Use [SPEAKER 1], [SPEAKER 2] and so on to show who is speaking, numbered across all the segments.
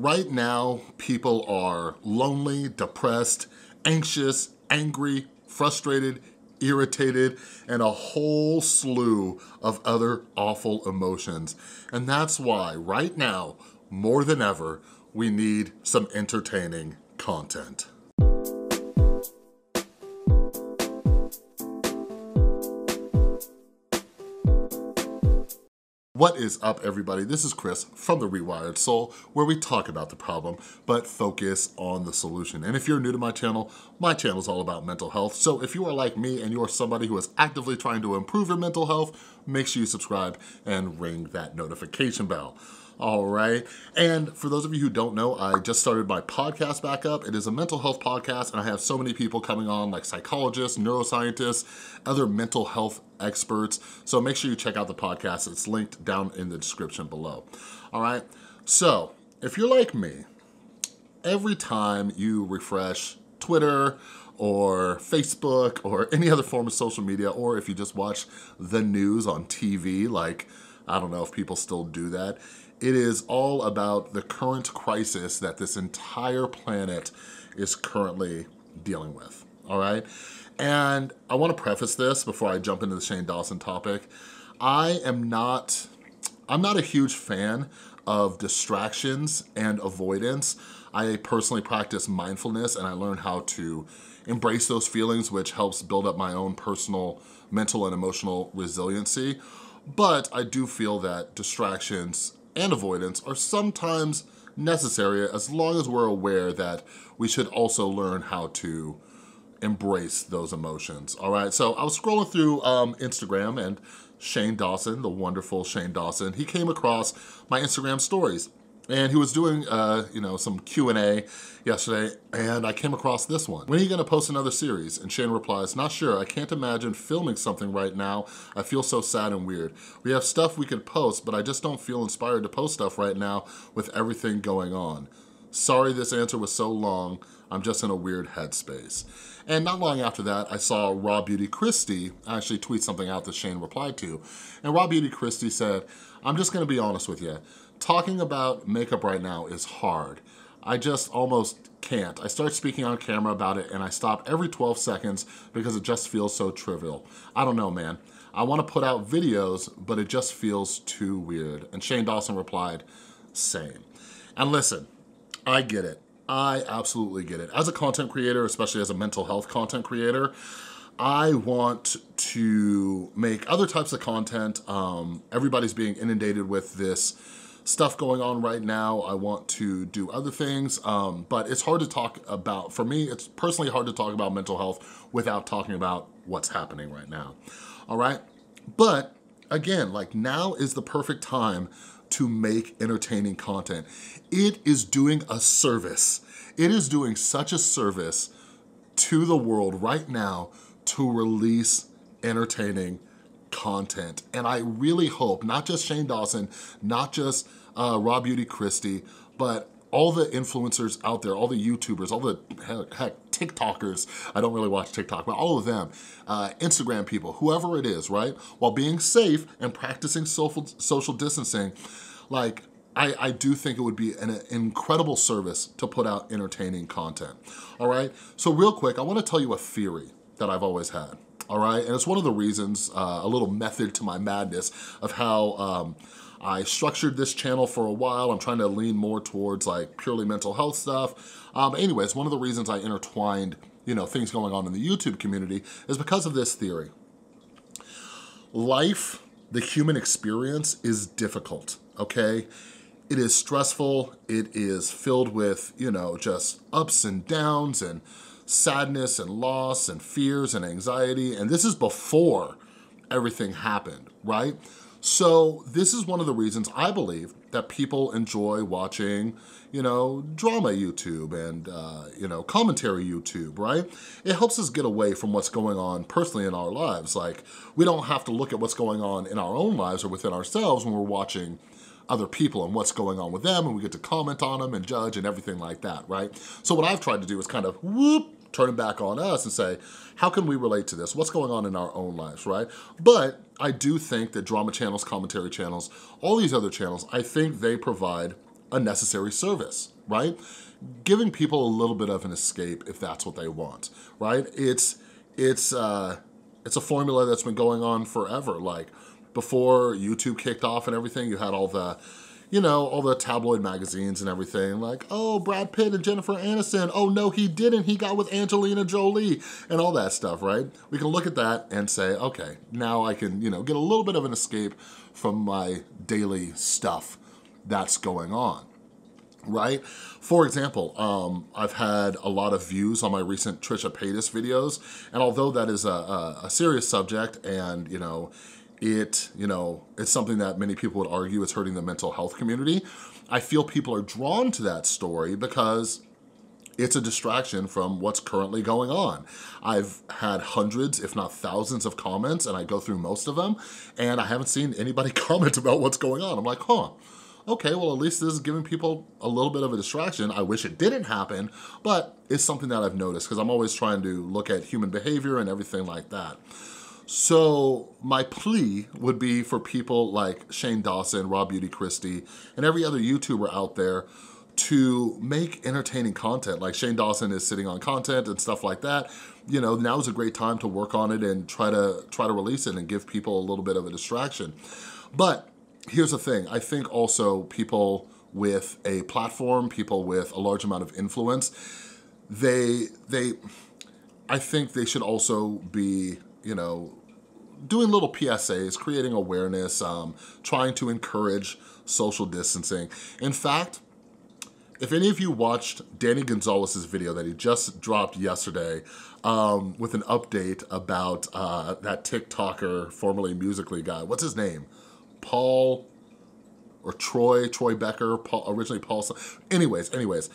[SPEAKER 1] Right now, people are lonely, depressed, anxious, angry, frustrated, irritated, and a whole slew of other awful emotions. And that's why right now, more than ever, we need some entertaining content. What is up everybody? This is Chris from The Rewired Soul where we talk about the problem but focus on the solution. And if you're new to my channel, my channel is all about mental health. So if you are like me and you are somebody who is actively trying to improve your mental health, make sure you subscribe and ring that notification bell. All right. And for those of you who don't know, I just started my podcast back up. It is a mental health podcast and I have so many people coming on like psychologists, neuroscientists, other mental health experts. So make sure you check out the podcast. It's linked down in the description below. All right. So if you're like me, every time you refresh Twitter or Facebook or any other form of social media, or if you just watch the news on TV, like, I don't know if people still do that, it is all about the current crisis that this entire planet is currently dealing with, all right? And I wanna preface this before I jump into the Shane Dawson topic. I am not, I'm not a huge fan of distractions and avoidance. I personally practice mindfulness and I learned how to embrace those feelings, which helps build up my own personal mental and emotional resiliency. But I do feel that distractions and avoidance are sometimes necessary as long as we're aware that we should also learn how to embrace those emotions, all right? So I was scrolling through um, Instagram and Shane Dawson, the wonderful Shane Dawson, he came across my Instagram stories and he was doing, uh, you know, some Q&A yesterday, and I came across this one. When are you gonna post another series? And Shane replies, not sure, I can't imagine filming something right now. I feel so sad and weird. We have stuff we could post, but I just don't feel inspired to post stuff right now with everything going on. Sorry this answer was so long. I'm just in a weird headspace. And not long after that, I saw Raw Beauty Kristi actually tweet something out that Shane replied to. And Raw Beauty Kristi said, I'm just gonna be honest with you talking about makeup right now is hard. I just almost can't. I start speaking on camera about it and I stop every 12 seconds because it just feels so trivial. I don't know, man. I wanna put out videos, but it just feels too weird. And Shane Dawson replied, same. And listen, I get it. I absolutely get it. As a content creator, especially as a mental health content creator, I want to make other types of content. Um, everybody's being inundated with this stuff going on right now. I want to do other things, um, but it's hard to talk about, for me, it's personally hard to talk about mental health without talking about what's happening right now, all right? But again, like now is the perfect time to make entertaining content. It is doing a service. It is doing such a service to the world right now to release entertaining content. And I really hope, not just Shane Dawson, not just uh, Raw Beauty Kristi, but all the influencers out there, all the YouTubers, all the heck, TikTokers, I don't really watch TikTok, but all of them, uh, Instagram people, whoever it is, right? While being safe and practicing social, social distancing, like, I, I do think it would be an incredible service to put out entertaining content, all right? So real quick, I wanna tell you a theory that I've always had, all right? And it's one of the reasons, uh, a little method to my madness of how um, I structured this channel for a while. I'm trying to lean more towards like purely mental health stuff. Um, anyways, one of the reasons I intertwined you know, things going on in the YouTube community is because of this theory. Life, the human experience is difficult, okay? It is stressful, it is filled with, you know, just ups and downs and sadness and loss and fears and anxiety, and this is before everything happened, right? So this is one of the reasons I believe that people enjoy watching, you know, drama YouTube and, uh, you know, commentary YouTube, right? It helps us get away from what's going on personally in our lives. Like, we don't have to look at what's going on in our own lives or within ourselves when we're watching other people and what's going on with them and we get to comment on them and judge and everything like that, right? So what I've tried to do is kind of whoop, turn it back on us and say, how can we relate to this? What's going on in our own lives, right? But I do think that drama channels, commentary channels, all these other channels, I think they provide a necessary service, right? Giving people a little bit of an escape if that's what they want, right? It's, it's, uh, it's a formula that's been going on forever. Like before YouTube kicked off and everything, you had all the, you know, all the tabloid magazines and everything, like, oh, Brad Pitt and Jennifer Aniston, oh no, he didn't, he got with Angelina Jolie, and all that stuff, right? We can look at that and say, okay, now I can, you know, get a little bit of an escape from my daily stuff that's going on right? For example, um, I've had a lot of views on my recent Trisha Paytas videos, and although that is a, a, a serious subject and, you know, it, you know, it's something that many people would argue is hurting the mental health community. I feel people are drawn to that story because it's a distraction from what's currently going on. I've had hundreds, if not thousands of comments and I go through most of them and I haven't seen anybody comment about what's going on. I'm like, huh, okay, well, at least this is giving people a little bit of a distraction. I wish it didn't happen, but it's something that I've noticed because I'm always trying to look at human behavior and everything like that. So my plea would be for people like Shane Dawson, Raw Beauty Kristi, and every other YouTuber out there to make entertaining content. Like Shane Dawson is sitting on content and stuff like that. You know, now is a great time to work on it and try to try to release it and give people a little bit of a distraction. But here's the thing, I think also people with a platform, people with a large amount of influence, they, they, I think they should also be, you know, doing little PSAs, creating awareness, um, trying to encourage social distancing. In fact, if any of you watched Danny Gonzalez's video that he just dropped yesterday um, with an update about uh, that TikToker, formerly Musical.ly guy, what's his name? Paul or Troy, Troy Becker, Paul, originally Paul. Anyways, anyways,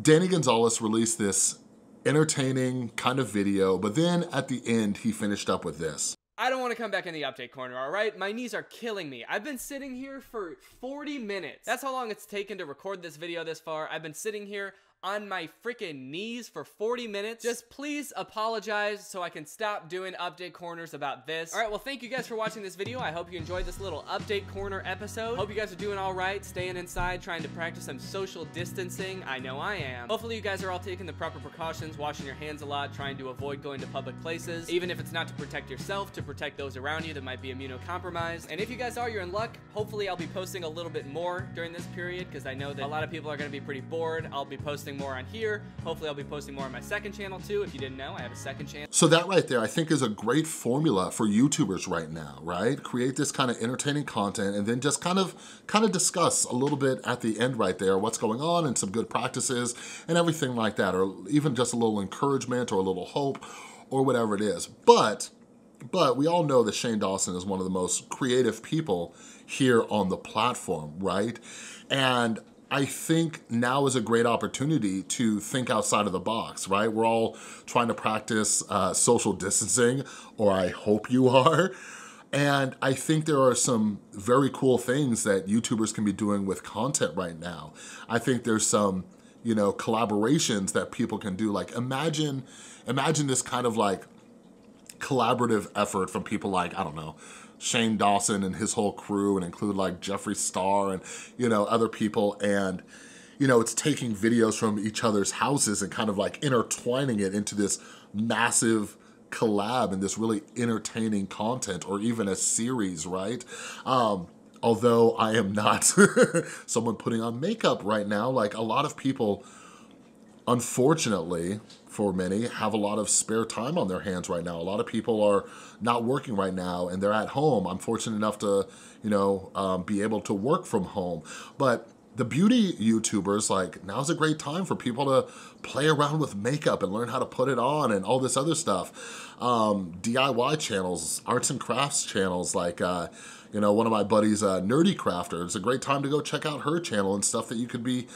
[SPEAKER 1] Danny Gonzalez released this entertaining kind of video, but then at the end, he finished up with this.
[SPEAKER 2] I don't want to come back in the update corner, alright? My knees are killing me. I've been sitting here for 40 minutes. That's how long it's taken to record this video this far. I've been sitting here on my freaking knees for 40 minutes. Just please apologize so I can stop doing update corners about this. All right, well, thank you guys for watching this video. I hope you enjoyed this little update corner episode. Hope you guys are doing all right, staying inside, trying to practice some social distancing. I know I am. Hopefully you guys are all taking the proper precautions, washing your hands a lot, trying to avoid going to public places, even if it's not to protect yourself, to protect those around you that might be immunocompromised. And if you guys are, you're in luck. Hopefully I'll be posting a little bit more during this period because I know that a lot of people are going to be pretty bored. I'll be posting posting more on here. Hopefully I'll be posting more on my second channel too. If you didn't know, I have a second channel.
[SPEAKER 1] So that right there, I think is a great formula for YouTubers right now, right? Create this kind of entertaining content and then just kind of, kind of discuss a little bit at the end right there, what's going on and some good practices and everything like that, or even just a little encouragement or a little hope or whatever it is. But but we all know that Shane Dawson is one of the most creative people here on the platform, right? And I think now is a great opportunity to think outside of the box, right? We're all trying to practice uh, social distancing, or I hope you are. And I think there are some very cool things that YouTubers can be doing with content right now. I think there's some, you know, collaborations that people can do. Like imagine, imagine this kind of like collaborative effort from people like, I don't know, Shane Dawson and his whole crew and include like Jeffree Star and, you know, other people. And, you know, it's taking videos from each other's houses and kind of like intertwining it into this massive collab and this really entertaining content or even a series, right? Um, although I am not someone putting on makeup right now, like a lot of people, unfortunately, for many have a lot of spare time on their hands right now. A lot of people are not working right now and they're at home. I'm fortunate enough to, you know, um, be able to work from home. But the beauty YouTubers, like now's a great time for people to play around with makeup and learn how to put it on and all this other stuff. Um, DIY channels, arts and crafts channels, like, uh, you know, one of my buddies, uh, Nerdy Crafter, it's a great time to go check out her channel and stuff that you could be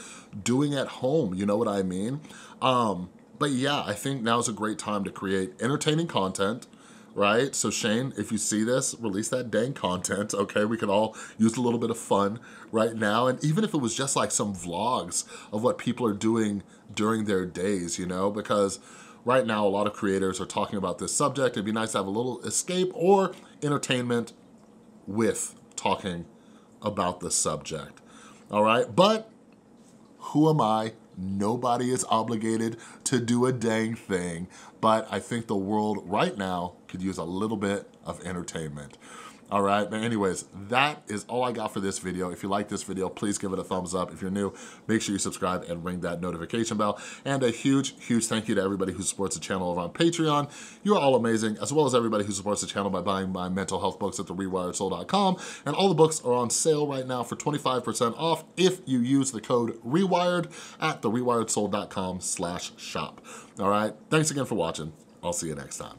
[SPEAKER 1] doing at home, you know what I mean? Um, but yeah, I think now's a great time to create entertaining content, right? So Shane, if you see this, release that dang content, okay? We could all use a little bit of fun right now. And even if it was just like some vlogs of what people are doing during their days, you know? Because right now, a lot of creators are talking about this subject. It'd be nice to have a little escape or entertainment with talking about the subject. all right? But who am I? Nobody is obligated to do a dang thing, but I think the world right now could use a little bit of entertainment. All right, but anyways, that is all I got for this video. If you like this video, please give it a thumbs up. If you're new, make sure you subscribe and ring that notification bell. And a huge, huge thank you to everybody who supports the channel over on Patreon. You are all amazing, as well as everybody who supports the channel by buying my mental health books at therewiredsoul.com. And all the books are on sale right now for 25% off if you use the code REWIRED at therewiredsoul.com slash shop. All right, thanks again for watching. I'll see you next time.